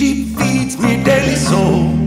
She feeds me daily soul.